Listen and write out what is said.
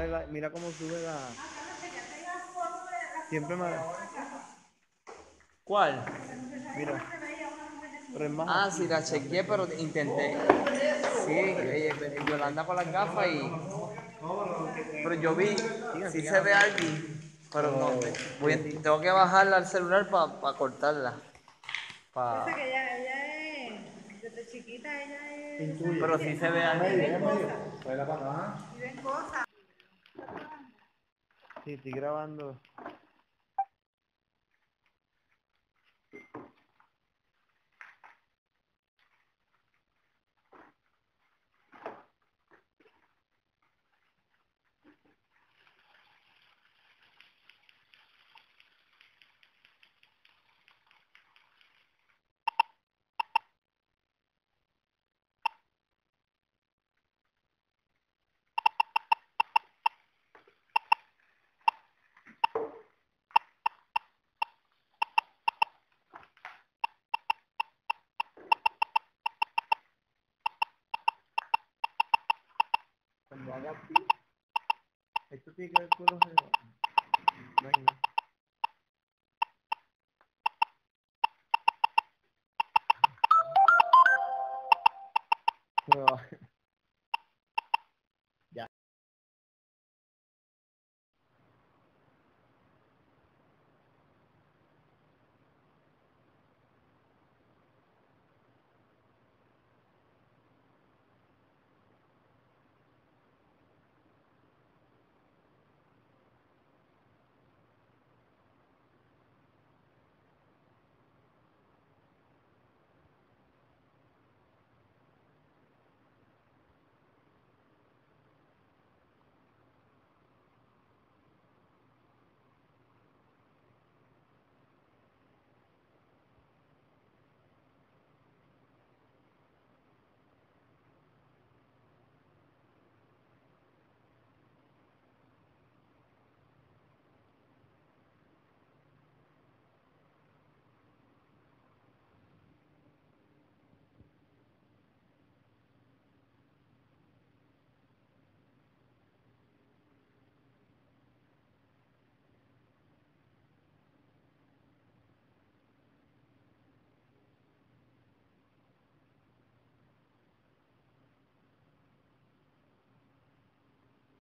La, mira mira cómo sube la. Siempre más. ¿Cuál? Mira. Ah, sí, la chequeé, pero intenté. Sí, ella, Yolanda con las gafas y. Pero yo vi, sí se ve alguien pero no. Voy a- tengo que bajarla al celular para cortarla. Pa- Dice que ella, ella es, desde chiquita ella es, pero sí se ve alguien. Tráela para acá. y ven cosas. Sí, estoy grabando. बन जाएगा P H P का equal है। नहीं ना